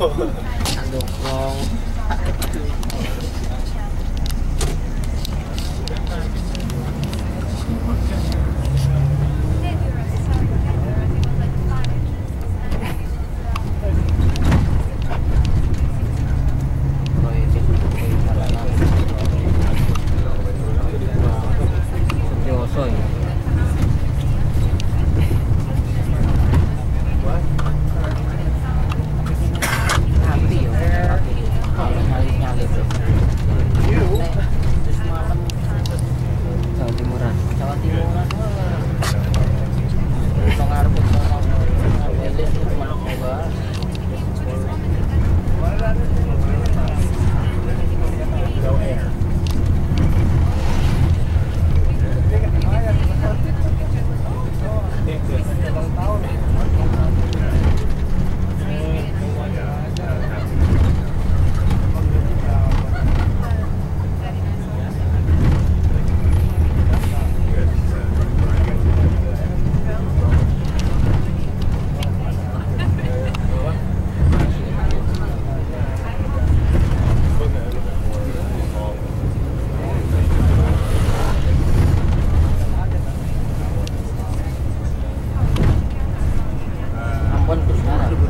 Ăn. Bukan.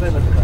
Gracias.